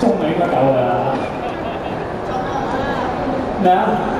中你應該夠㗎啦。咩啊？